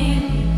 name.